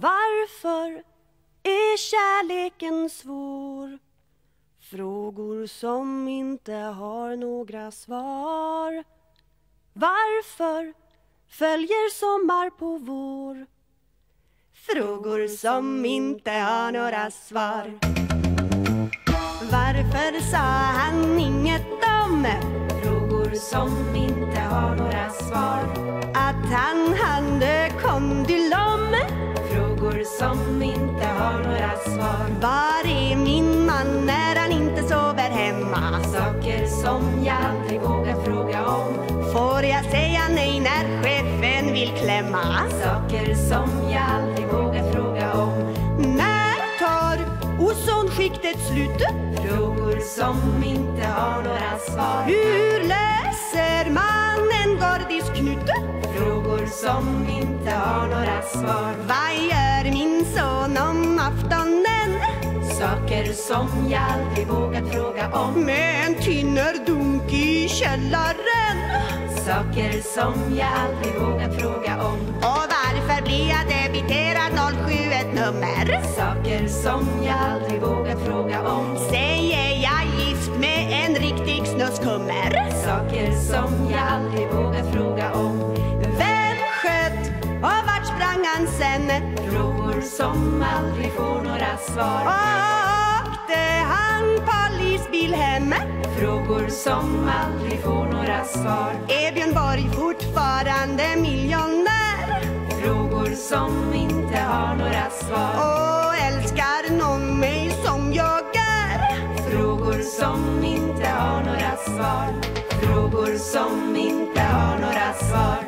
Varför är kärleken svår? Frågor som inte har några svar. Varför följer sommar på vår? Frågor som inte har några svar. Varför sa han inget om Frågor som inte har några svar att han hade kondylom? Som inte har några svar Var är min man när han inte sover hemma? Saker som jag aldrig vågar fråga om Får jag säga nej när chefen vill klämma? Saker som jag aldrig vågar fråga om När tar ozonskiktet slut? Frågor som inte har några svar Hur löser man en gordisk knut? Frågor som inte har några svar Vad Saker som jag aldrig vågat fråga om Med en tinnerdunk i källaren Saker som jag aldrig vågat fråga om Och varför blir jag debiterad 07 ett nummer? Saker som jag aldrig vågat fråga om Säg är jag gift med en riktig snuskummer? Saker som jag aldrig vågat fråga om Vem sköt och vart sprang han sen? Frågor som aldrig får några svar Frågor som aldrig får några svar Är Björn Borg fortfarande miljonär? Frågor som inte har några svar Och älskar någon mig som jag är? Frågor som inte har några svar Frågor som inte har några svar